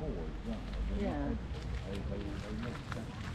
跟我一样我们还还还有还有那